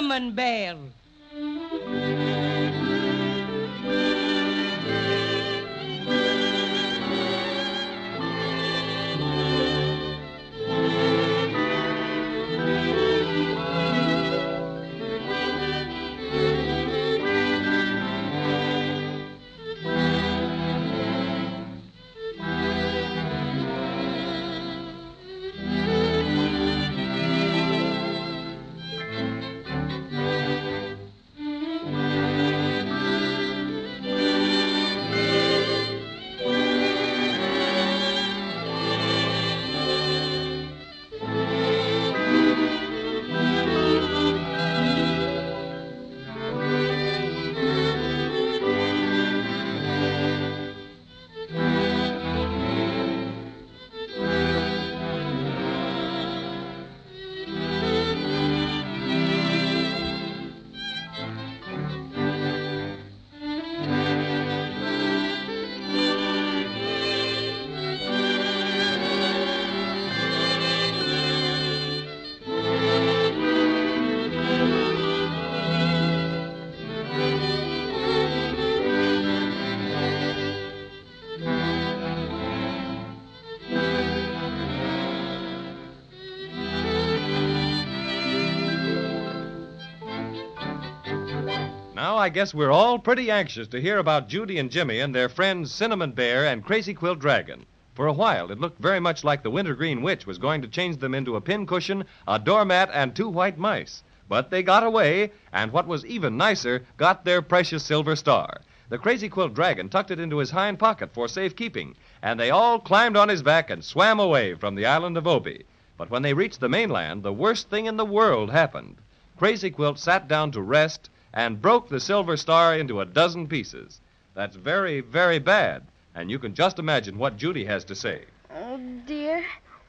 Cinnamon Bear. I guess we're all pretty anxious to hear about Judy and Jimmy and their friends Cinnamon Bear and Crazy Quilt Dragon. For a while, it looked very much like the Wintergreen Witch was going to change them into a pincushion, a doormat, and two white mice. But they got away, and what was even nicer, got their precious silver star. The Crazy Quilt Dragon tucked it into his hind pocket for safekeeping, and they all climbed on his back and swam away from the island of Obi. But when they reached the mainland, the worst thing in the world happened. Crazy Quilt sat down to rest and broke the silver star into a dozen pieces. That's very, very bad, and you can just imagine what Judy has to say. Oh, dear.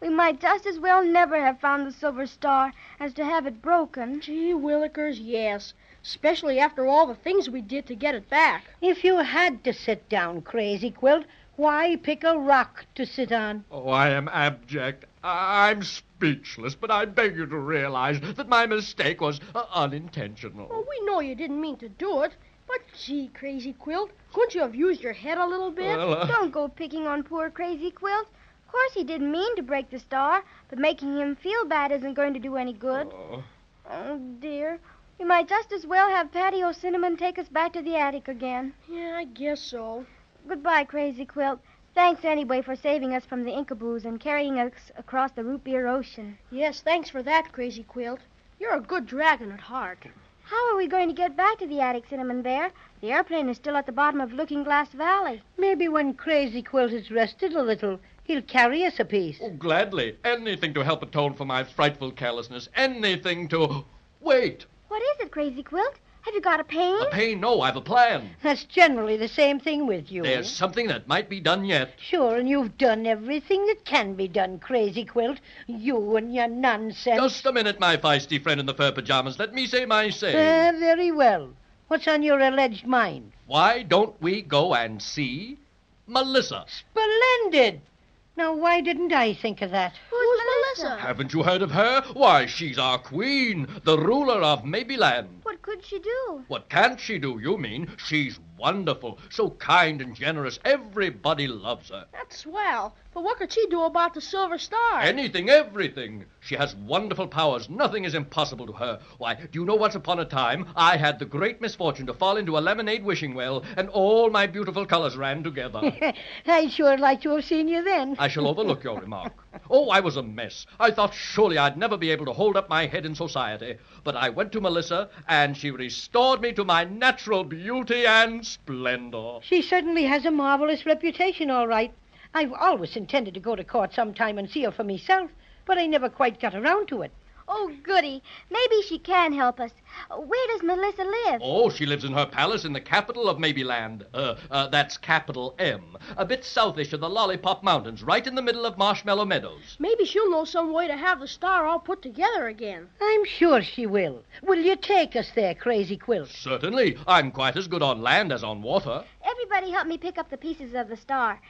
We might just as well never have found the silver star as to have it broken. Gee willikers, yes. Especially after all the things we did to get it back. If you had to sit down, Crazy Quilt, why pick a rock to sit on? Oh, I am abject. I- I'm speechless, but I beg you to realize that my mistake was uh, unintentional. Well, we know you didn't mean to do it. But gee, Crazy Quilt, couldn't you have used your head a little bit? Well, uh, Don't go picking on poor Crazy Quilt. Of course, he didn't mean to break the star, but making him feel bad isn't going to do any good. oh. Oh, dear. We might just as well have Paddy O'Cinnamon take us back to the attic again. Yeah, I guess so. Goodbye, Crazy Quilt. Thanks anyway for saving us from the Inkaboos and carrying us across the root beer ocean. Yes, thanks for that, Crazy Quilt. You're a good dragon at heart. How are we going to get back to the attic, Cinnamon Bear? The airplane is still at the bottom of Looking Glass Valley. Maybe when Crazy Quilt has rested a little, he'll carry us a piece. Oh, gladly. Anything to help atone for my frightful carelessness. Anything to. Wait! What is it, Crazy Quilt? Have you got a pain? A pain? No, I've a plan. That's generally the same thing with you. There's something that might be done yet. Sure, and you've done everything that can be done, Crazy Quilt. You and your nonsense. Just a minute, my feisty friend in the fur pajamas. Let me say my say. Ah, very well. What's on your alleged mind? Why don't we go and see Melissa? Splendid! Now, why didn't I think of that? Who's Melissa? Haven't you heard of her? Why, she's our queen, the ruler of Maybeland. What could she do? What can't she do, you mean? She's wonderful, so kind and generous. Everybody loves her. That's swell. But what could she do about the Silver Star? Anything, everything. She has wonderful powers. Nothing is impossible to her. Why, do you know once upon a time I had the great misfortune to fall into a lemonade wishing well, and all my beautiful colors ran together. I'd sure like to have seen you then. I shall overlook your remark. Oh, I was a mess. I thought surely I'd never be able to hold up my head in society. But I went to Melissa, and she restored me to my natural beauty and splendor. She certainly has a marvelous reputation, all right. I've always intended to go to court sometime and see her for myself, but I never quite got around to it. Oh, goody. Maybe she can help us. Where does Melissa live? Oh, she lives in her palace in the capital of Maybeland. Uh, uh, that's capital M. A bit southish of the Lollipop Mountains, right in the middle of Marshmallow Meadows. Maybe she'll know some way to have the star all put together again. I'm sure she will. Will you take us there, Crazy Quilt? Certainly. I'm quite as good on land as on water. Everybody help me pick up the pieces of the star.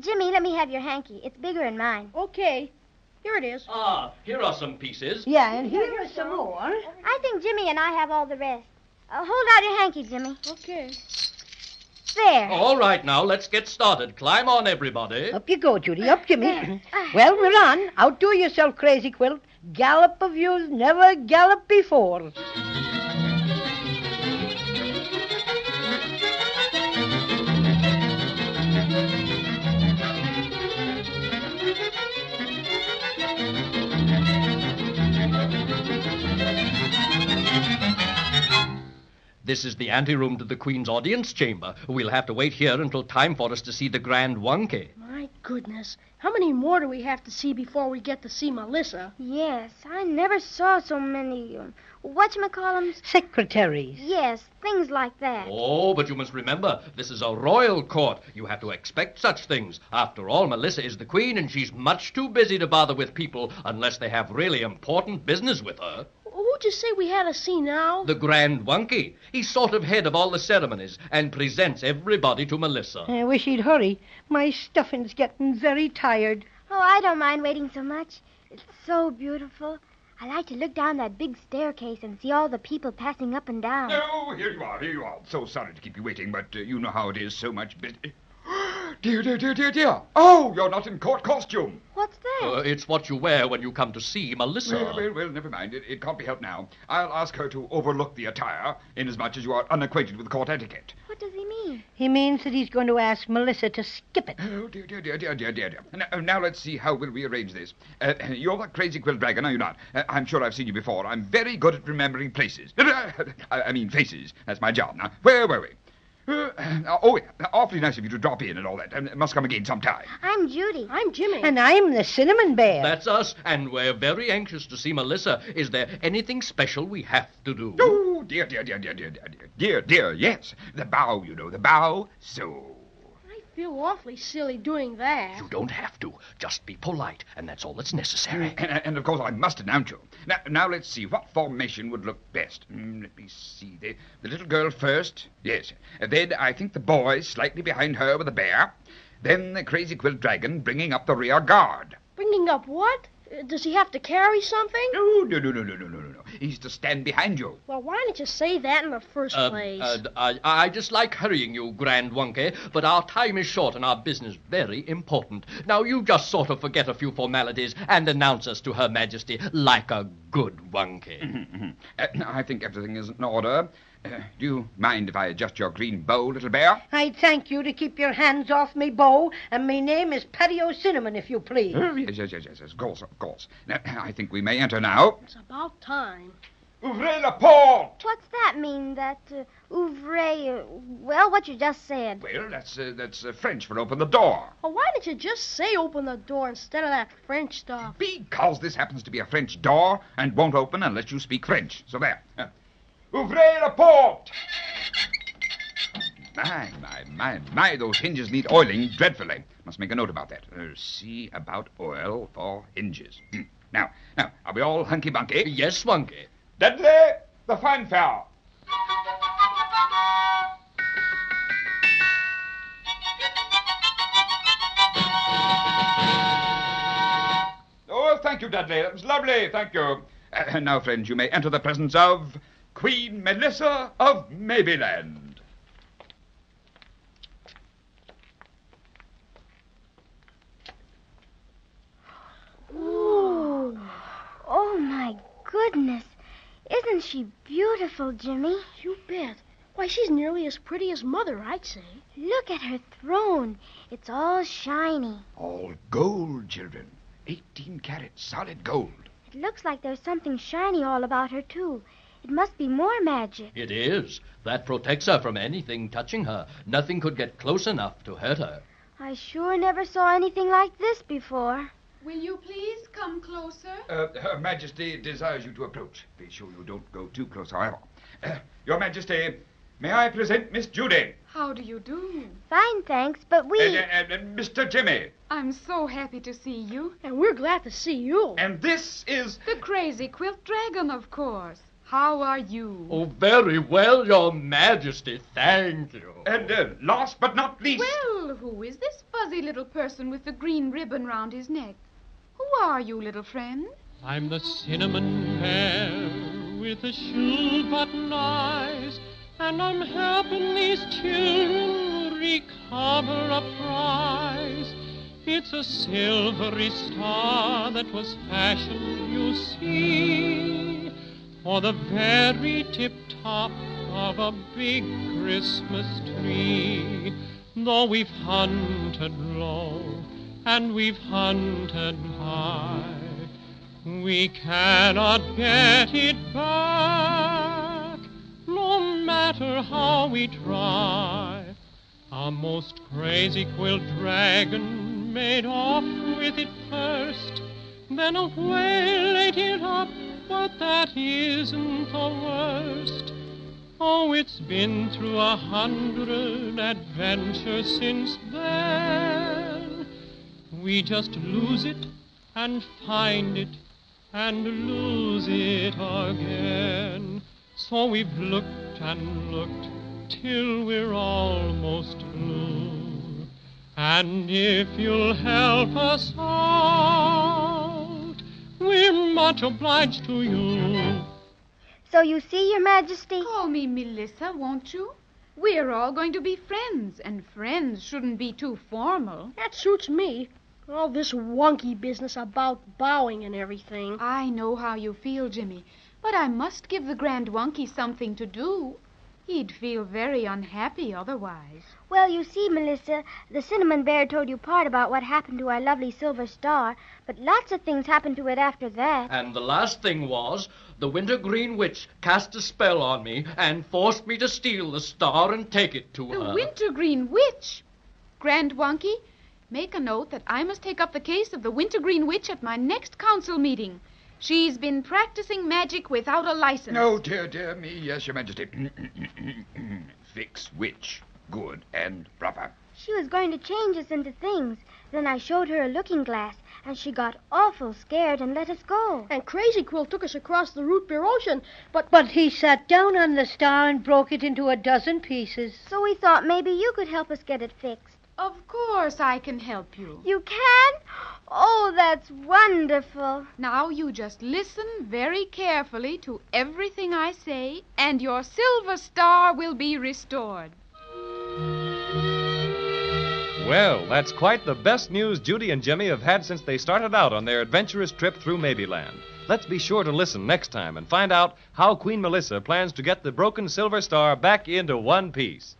Jimmy, let me have your hanky. It's bigger than mine. Okay. Here it is. Ah, here are some pieces. Yeah, and here are some more. I think Jimmy and I have all the rest. Uh, hold out your hanky, Jimmy. Okay. There. All right, now let's get started. Climb on, everybody. Up you go, Judy. Up, Jimmy. well, we're on. Outdo yourself, Crazy Quilt. Gallop of you's never galloped before. This is the anteroom to the Queen's audience chamber. We'll have to wait here until time for us to see the Grand Wunky. My goodness. How many more do we have to see before we get to see Melissa? Yes, I never saw so many. Um, whatchamacallums? Secretaries. Yes, things like that. Oh, but you must remember, this is a royal court. You have to expect such things. After all, Melissa is the Queen, and she's much too busy to bother with people unless they have really important business with her. Who'd you say we had to see now? The Grand Wunky. He's sort of head of all the ceremonies and presents everybody to Melissa. I wish he'd hurry. My stuffing's getting very tired. Oh, I don't mind waiting so much. It's so beautiful. I like to look down that big staircase and see all the people passing up and down. Oh, here you are, here you are. So sorry to keep you waiting, but uh, you know how it is, so much busy. Dear, dear, dear, dear, dear. Oh, you're not in court costume. What's that? Uh, it's what you wear when you come to see Melissa. Well, well, well, never mind. It, it can't be helped now. I'll ask her to overlook the attire, inasmuch as you are unacquainted with court etiquette. what does he mean? He means that he's going to ask Melissa to skip it. Oh, dear, dear, dear, dear, dear, dear, dear. Now, now let's see how we'll rearrange this. Uh, you're the crazy quilt dragon, are you not? Uh, I'm sure I've seen you before. I'm very good at remembering places. I, I mean faces. That's my job. Now, where were we? Uh, oh, yeah. awfully nice of you to drop in and all that. Um, must come again sometime. I'm Judy. I'm Jimmy. And I'm the cinnamon bear. That's us, and we're very anxious to see Melissa. Is there anything special we have to do? Oh, dear, dear, dear, dear, dear, dear, dear, dear, dear, yes. The bow, you know, the bow. So. I feel awfully silly doing that. You don't have to. Just be polite, and that's all that's necessary. And, and of course, I must announce you. Now, now let's see. What formation would look best? Mm, let me see. The, the little girl first. Yes. And then I think the boy slightly behind her with the bear. Then the crazy quilt dragon bringing up the rear guard. Bringing up what? Does he have to carry something? No, no, no, no, no, no, no, no. He's to stand behind you. Well, why didn't you say that in the first Uh, place? uh, I, I like hurrying you, Grand Wunky, but our time is short and our business very important. Now, you just sort of forget a few formalities and announce us to Her Majesty like a good Wunky. I think everything is in order. Uh, do you mind if I adjust your green bow, little bear? I'd thank you to keep your hands off me bow, and me name is Paddy O'Cinnamon, if you please. Oh, yes, yes, yes, yes, yes. Of course, of course. Now, I think we may enter now. it's about time. Ouvrez la porte! What's that mean? That uh, ouvre? Uh, well, what you just said. Well, that's uh, that's uh, French for open the door. Well, why didn't you just say open the door instead of that French stuff? Because this happens to be a French door and won't open unless you speak French. So there. Ouvrez la porte! My, my, my, my, those hinges need oiling dreadfully. Must make a note about that. Uh, see about oil for hinges. Hmm. Now, now, are we all hunky bunky? yes, Wunky. Dudley, the fanfare. Oh, thank you, Dudley. That was lovely. Thank you. Uh, now, friends, you may enter the presence of Queen Melissa of Maybeland. Ooh. Oh, my goodness. Isn't she beautiful, Jimmy? You bet. Why, she's nearly as pretty as Mother, I'd say. Look at her throne. It's all shiny. All gold, children. 18 carats, solid gold. It looks like there's something shiny all about her, too. It must be more magic. It is. That protects her from anything touching her. Nothing could get close enough to hurt her. I sure never saw anything like this before. Will you please come closer? Uh, Her Majesty desires you to approach. Be sure you don't go too close, however. Uh, Your Majesty, may I present Miss Judy? How do you do? Fine, thanks, but we. And, and, and Mr. Jimmy. I'm so happy to see you. And we're glad to see you. And this is. The crazy quilt dragon, of course. How are you? Oh, very well, Your Majesty. Thank you. And uh, last but not least. Well, who is this fuzzy little person with the green ribbon round his neck? Who are you, little friend? I'm the cinnamon bear with the shoe button eyes, and I'm helping these children recover a prize. It's a silvery star that was fashioned, you see, for the very tip top of a big Christmas tree. Though we've hunted low and we've hunted high, we cannot get it back, no matter how we try. A most crazy quilt dragon made off with it first, then a whale ate it up, but that isn't the worst. Oh, it's been through a hundred adventures since then. We just lose it and find it and lose it again. So we've looked and looked till we're almost blue. And if you'll help us out, much obliged to you. So you see, Your Majesty? Call me Melissa, won't you? We're all going to be friends, and friends shouldn't be too formal. That suits me. All this wonky business about bowing and everything. I know how you feel, Jimmy, but I must give the Grand Wunky something to do. He'd feel very unhappy otherwise. Well, you see, Melissa, the Cinnamon Bear told you part about what happened to our lovely Silver Star, but lots of things happened to it after that. And the last thing was, the Wintergreen Witch cast a spell on me and forced me to steal the star and take it to The her. Wintergreen Witch! Grand Wunky, make a note that I must take up the case of the Wintergreen Witch at my next council meeting. She's been practicing magic without a license. Oh, dear, dear me. Yes, Your Majesty. Fix witch. Good and proper. She was going to change us into things. Then I showed her a looking glass, and she got awful scared and let us go. And Crazy Quilt took us across the root beer ocean, but But he sat down on the star and broke it into a dozen pieces. So we thought maybe you could help us get it fixed. Of course I can help you. You can? Oh, that's wonderful. Now you just listen very carefully to everything I say, and your silver star will be restored. Well, that's quite the best news Judy and Jimmy have had since they started out on their adventurous trip through Maybeland. Let's be sure to listen next time and find out how Queen Melissa plans to get the broken silver star back into one piece.